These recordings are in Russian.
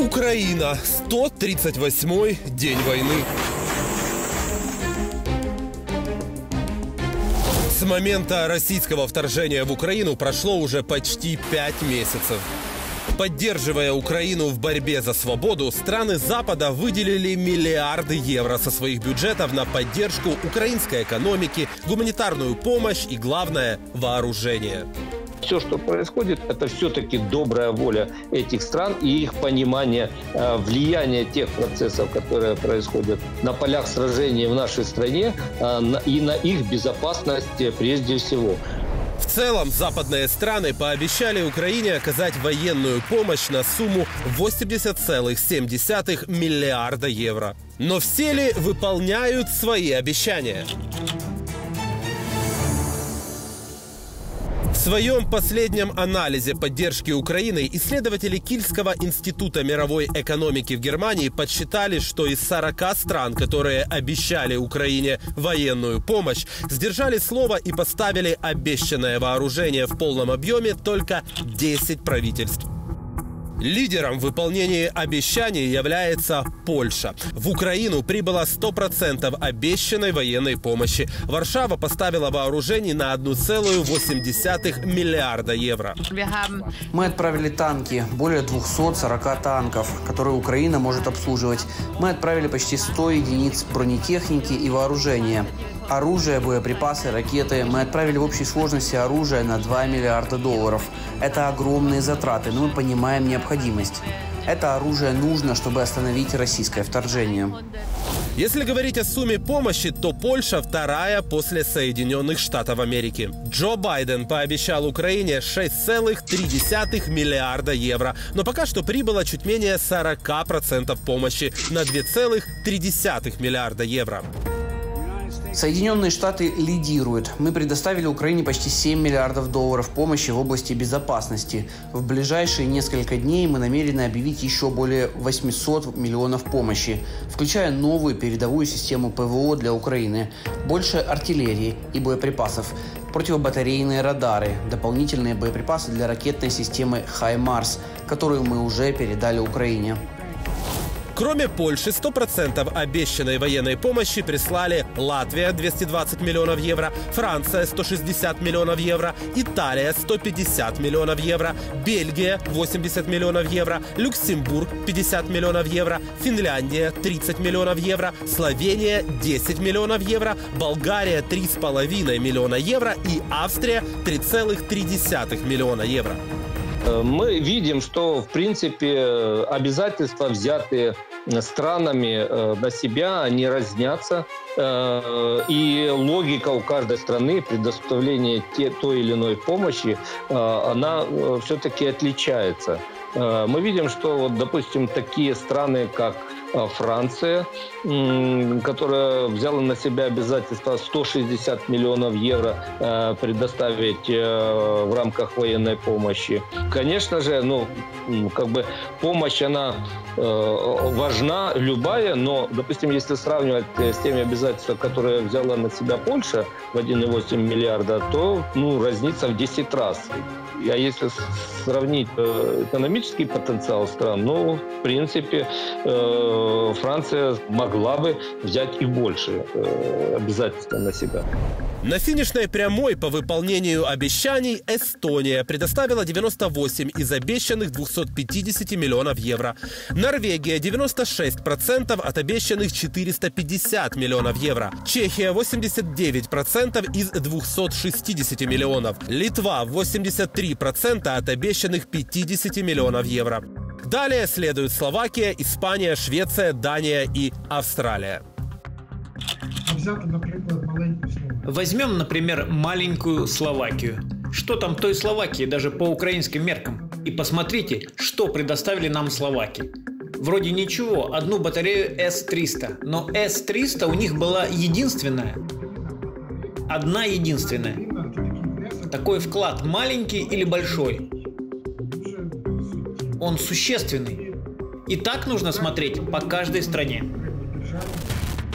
Украина. 138-й день войны. С момента российского вторжения в Украину прошло уже почти пять месяцев. Поддерживая Украину в борьбе за свободу, страны Запада выделили миллиарды евро со своих бюджетов на поддержку украинской экономики, гуманитарную помощь и, главное, вооружение все, что происходит, это все-таки добрая воля этих стран и их понимание э, влияния тех процессов, которые происходят на полях сражений в нашей стране э, и на их безопасность прежде всего. В целом, западные страны пообещали Украине оказать военную помощь на сумму 80,7 миллиарда евро. Но все ли выполняют свои обещания? Своем последнем анализе поддержки Украины исследователи Кильского института мировой экономики в Германии подсчитали, что из 40 стран, которые обещали Украине военную помощь, сдержали слово и поставили обещанное вооружение в полном объеме только 10 правительств. Лидером в выполнении обещаний является Польша. В Украину прибыло 100% обещанной военной помощи. Варшава поставила вооружений на 1,8 миллиарда евро. Мы отправили танки, более 240 танков, которые Украина может обслуживать. Мы отправили почти 100 единиц бронетехники и вооружения оружие, боеприпасы, ракеты. Мы отправили в общей сложности оружие на 2 миллиарда долларов. Это огромные затраты, но мы понимаем необходимость. Это оружие нужно, чтобы остановить российское вторжение. Если говорить о сумме помощи, то Польша вторая после Соединенных Штатов Америки. Джо Байден пообещал Украине 6,3 миллиарда евро, но пока что прибыло чуть менее 40% помощи на 2,3 миллиарда евро. Соединенные Штаты лидируют. Мы предоставили Украине почти 7 миллиардов долларов помощи в области безопасности. В ближайшие несколько дней мы намерены объявить еще более 800 миллионов помощи, включая новую передовую систему ПВО для Украины, больше артиллерии и боеприпасов, противобатарейные радары, дополнительные боеприпасы для ракетной системы «Хаймарс», которую мы уже передали Украине. Кроме Польши, 100% обещанной военной помощи прислали Латвия 220 миллионов евро, Франция 160 миллионов евро, Италия 150 миллионов евро, Бельгия 80 миллионов евро, Люксембург 50 миллионов евро, Финляндия 30 миллионов евро, Словения 10 миллионов евро, Болгария 3,5 миллиона евро и Австрия 3,3 миллиона евро. Э, мы видим, что, в принципе, обязательства, взятые странами э, на себя, они разнятся. Э, и логика у каждой страны предоставления те, той или иной помощи, она все-таки отличается. Мы видим, что, вот, допустим, такие страны, как Франция, которая взяла на себя обязательство 160 миллионов евро э, предоставить э, в рамках военной помощи. Конечно же, ну, как бы помощь, она э, важна, любая, но, допустим, если сравнивать с теми обязательствами, которые взяла на себя Польша в 1,8 миллиарда, то ну, разница в 10 раз. А если сравнить экономический потенциал стран, ну, в принципе, Франция могла бы взять и больше э, обязательства на себя. На финишной прямой по выполнению обещаний Эстония предоставила 98 из обещанных 250 миллионов евро. Норвегия 96% от обещанных 450 миллионов евро. Чехия 89% из 260 миллионов. Литва 83% от обещанных 50 миллионов евро. Далее следуют Словакия, Испания, Швеция, Дания и Австралия. Возьмем, например, маленькую Словакию. Что там той Словакии даже по украинским меркам? И посмотрите, что предоставили нам словаки. Вроде ничего, одну батарею С-300. Но С-300 у них была единственная. Одна единственная. Такой вклад маленький или большой? Он существенный. И так нужно смотреть по каждой стране.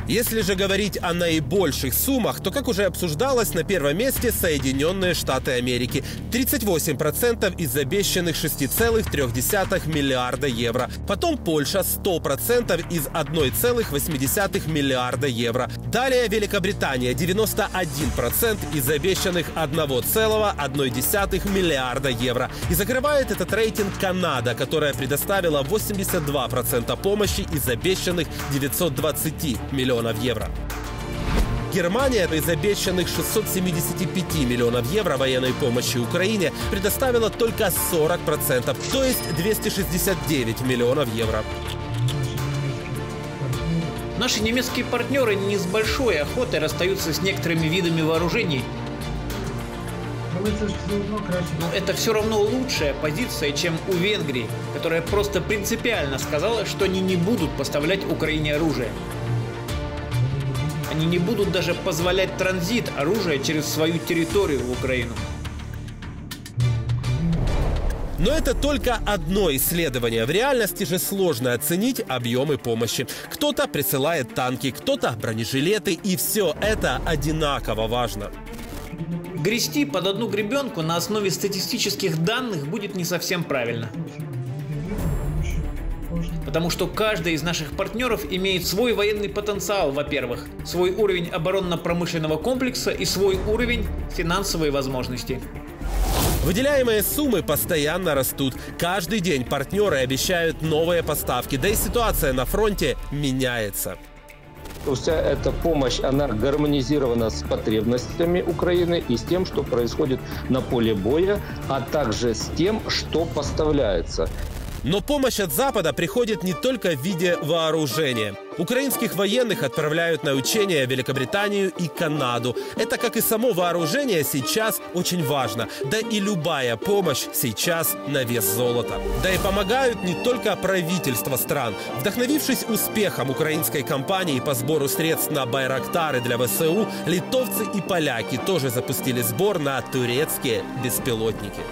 Если же говорить о наибольших суммах, то, как уже обсуждалось, на первом месте Соединенные Штаты Америки. 38% из обещанных 6,3 миллиарда евро. Потом Польша 100% из 1,8 миллиарда евро. Далее Великобритания 91% из обещанных 1,1 миллиарда евро. И закрывает этот рейтинг Канада, которая предоставила 82% помощи из обещанных 920 миллионов евро. Германия из обещанных 675 миллионов евро военной помощи Украине предоставила только 40%, то есть 269 миллионов евро. Наши немецкие партнеры не с большой охотой расстаются с некоторыми видами вооружений, но это все равно лучшая позиция, чем у Венгрии, которая просто принципиально сказала, что они не будут поставлять Украине оружие. Они не будут даже позволять транзит оружия через свою территорию в Украину. Но это только одно исследование. В реальности же сложно оценить объемы помощи. Кто-то присылает танки, кто-то бронежилеты, и все это одинаково важно. Грести под одну гребенку на основе статистических данных будет не совсем правильно. Потому что каждый из наших партнеров имеет свой военный потенциал, во-первых, свой уровень оборонно-промышленного комплекса и свой уровень финансовой возможности. Выделяемые суммы постоянно растут. Каждый день партнеры обещают новые поставки, да и ситуация на фронте меняется. Вся эта помощь, она гармонизирована с потребностями Украины и с тем, что происходит на поле боя, а также с тем, что поставляется. Но помощь от Запада приходит не только в виде вооружения. Украинских военных отправляют на учения в Великобританию и Канаду. Это, как и само вооружение, сейчас очень важно. Да и любая помощь сейчас на вес золота. Да и помогают не только правительства стран. Вдохновившись успехом украинской кампании по сбору средств на Байрактары для ВСУ, литовцы и поляки тоже запустили сбор на турецкие беспилотники.